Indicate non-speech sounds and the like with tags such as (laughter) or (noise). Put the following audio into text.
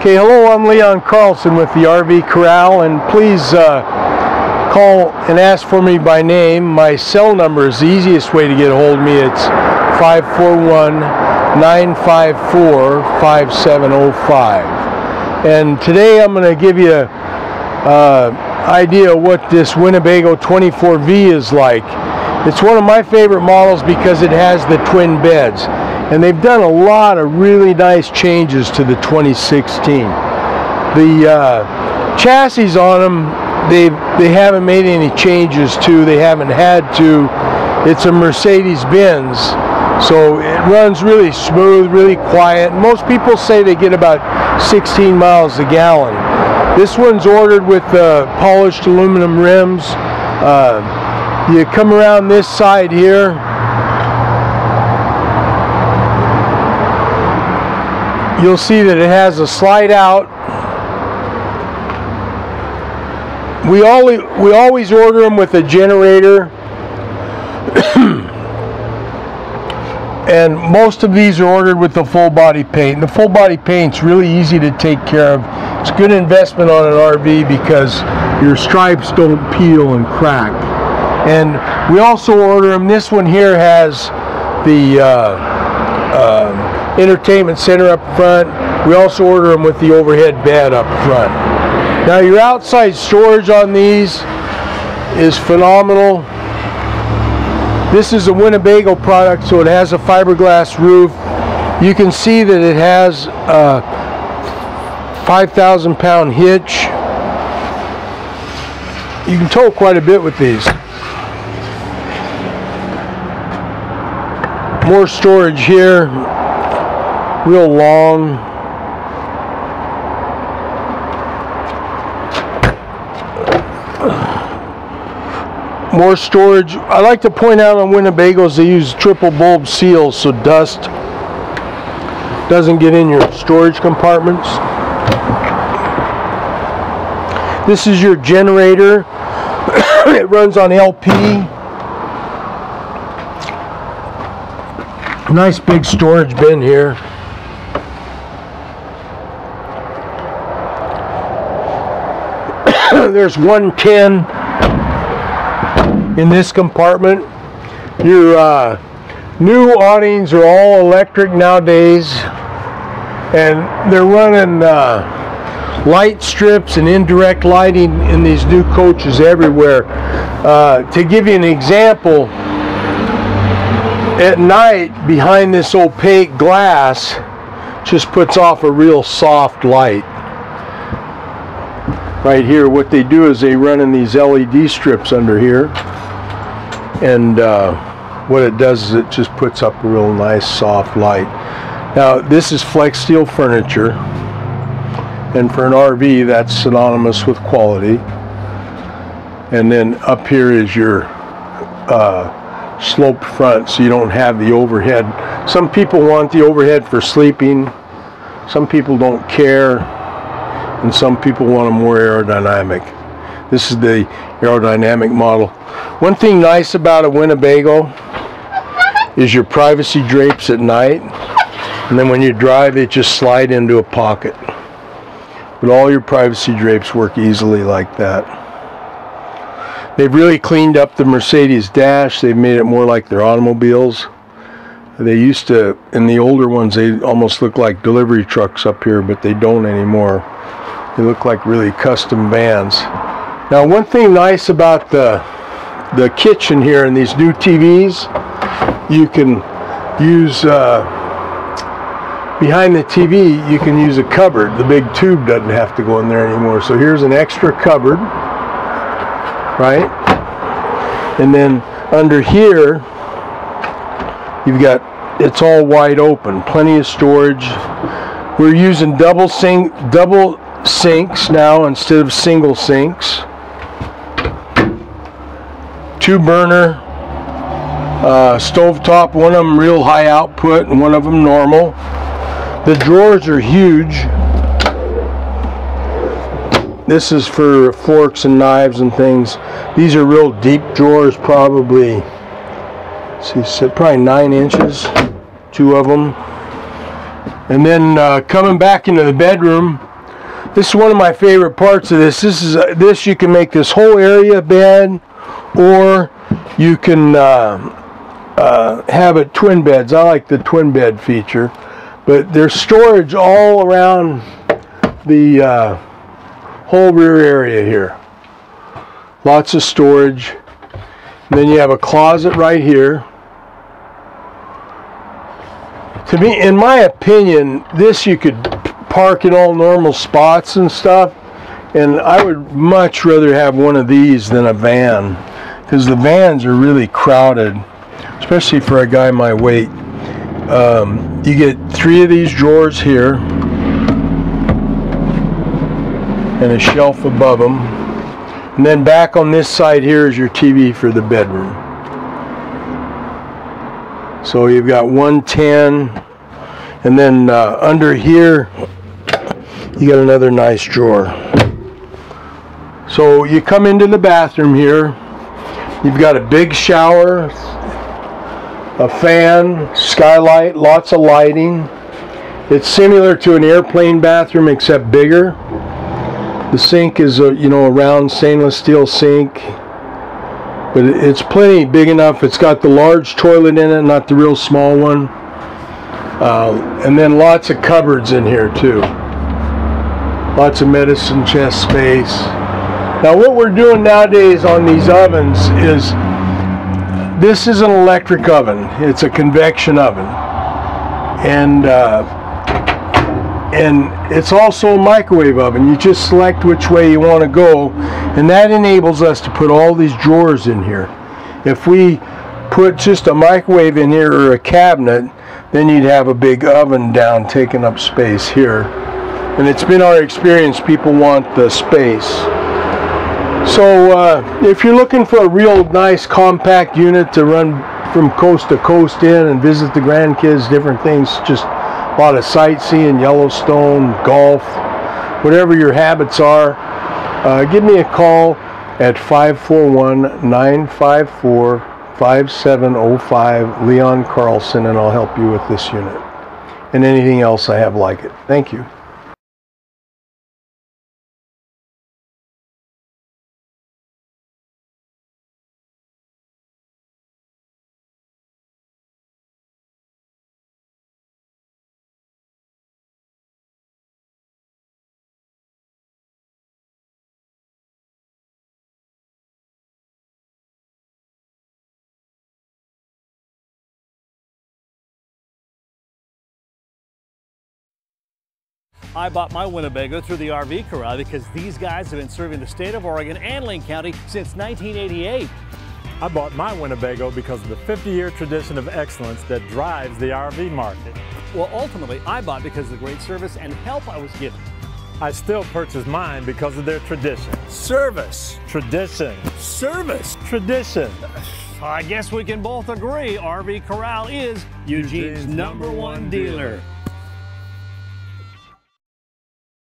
Okay, hello, I'm Leon Carlson with the RV Corral, and please uh, call and ask for me by name. My cell number is the easiest way to get a hold of me. It's 541 954 5705. And today I'm going to give you an uh, idea of what this Winnebago 24V is like. It's one of my favorite models because it has the twin beds and they've done a lot of really nice changes to the 2016. The uh, chassis on them, they they haven't made any changes to. They haven't had to. It's a Mercedes-Benz, so it runs really smooth, really quiet. Most people say they get about 16 miles a gallon. This one's ordered with uh, polished aluminum rims. Uh, you come around this side here, you'll see that it has a slide out. We always, we always order them with a generator. (clears throat) and most of these are ordered with the full body paint. The full body paint's really easy to take care of. It's a good investment on an RV because your stripes don't peel and crack. And we also order them. This one here has the uh, uh, entertainment center up front. We also order them with the overhead bed up front. Now your outside storage on these is phenomenal. This is a Winnebago product, so it has a fiberglass roof. You can see that it has a 5,000 pound hitch. You can tow quite a bit with these. More storage here real long. More storage. I like to point out on Winnebagos they use triple bulb seals so dust doesn't get in your storage compartments. This is your generator. (coughs) it runs on LP. Nice big storage bin here. (coughs) there's 110 in this compartment. Your uh, new awnings are all electric nowadays and they're running uh, light strips and indirect lighting in these new coaches everywhere. Uh, to give you an example, at night behind this opaque glass just puts off a real soft light right here. What they do is they run in these LED strips under here. And uh, what it does is it just puts up a real nice soft light. Now this is Flexsteel furniture. And for an RV that's synonymous with quality. And then up here is your uh, sloped front so you don't have the overhead. Some people want the overhead for sleeping. Some people don't care and some people want them more aerodynamic. This is the aerodynamic model. One thing nice about a Winnebago is your privacy drapes at night and then when you drive it just slide into a pocket. But all your privacy drapes work easily like that. They've really cleaned up the Mercedes dash. They've made it more like their automobiles. They used to, in the older ones, they almost look like delivery trucks up here, but they don't anymore. They look like really custom vans. Now one thing nice about the the kitchen here in these new TVs, you can use uh, behind the TV you can use a cupboard. The big tube doesn't have to go in there anymore. So here's an extra cupboard, right? And then under here you've got it's all wide open, plenty of storage. We're using double sink, double sinks now instead of single sinks. Two burner uh, stovetop, one of them real high output and one of them normal. The drawers are huge. This is for forks and knives and things. These are real deep drawers, probably, see, probably nine inches, two of them. And then uh, coming back into the bedroom, this is one of my favorite parts of this. This is uh, this you can make this whole area bed, or you can uh, uh, have it twin beds. I like the twin bed feature, but there's storage all around the uh, whole rear area here. Lots of storage. And then you have a closet right here. To me, in my opinion, this you could park in all normal spots and stuff. And I would much rather have one of these than a van because the vans are really crowded, especially for a guy my weight. Um, you get three of these drawers here and a shelf above them. And then back on this side here is your TV for the bedroom. So you've got 110 and then uh, under here you got another nice drawer. So you come into the bathroom here. You've got a big shower, a fan, skylight, lots of lighting. It's similar to an airplane bathroom except bigger. The sink is a you know a round stainless steel sink, but it's plenty big enough. It's got the large toilet in it, not the real small one. Uh, and then lots of cupboards in here too. Lots of medicine chest space. Now what we're doing nowadays on these ovens is this is an electric oven. It's a convection oven. And uh, and it's also a microwave oven. You just select which way you want to go, and that enables us to put all these drawers in here. If we put just a microwave in here or a cabinet, then you'd have a big oven down taking up space here. And it's been our experience, people want the space. So uh, if you're looking for a real nice compact unit to run from coast to coast in and visit the grandkids, different things, just a lot of sightseeing, Yellowstone, golf, whatever your habits are, uh, give me a call at 541 954 5705 Leon Carlson and I'll help you with this unit and anything else I have like it. Thank you. I bought my Winnebago through the RV Corral because these guys have been serving the state of Oregon and Lane County since 1988. I bought my Winnebago because of the 50-year tradition of excellence that drives the RV market. Well, ultimately, I bought because of the great service and help I was given. I still purchase mine because of their tradition. Service. Tradition. Service. Tradition. I guess we can both agree RV Corral is Eugene's, Eugene's number number one one dealer. dealer.